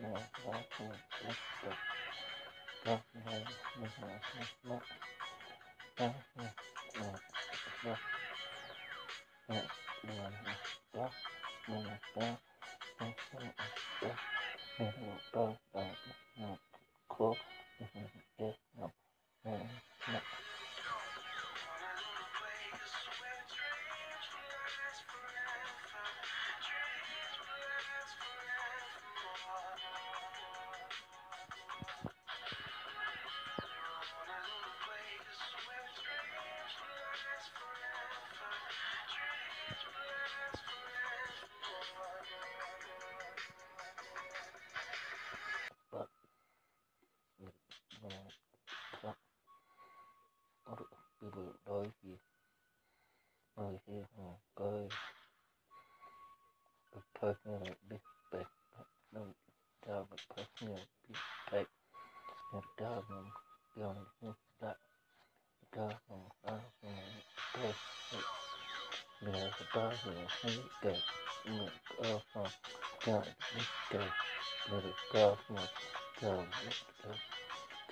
yeah với người thì coi a personal respect no job a personal no job no young job no personal Người ta hiểu hay kể người ta không chờ biết kể người ta mà chờ biết kể thật mà đặt đặt này đặt đặt đặt đặt đặt người ta mà người ta người ta mà kể rồi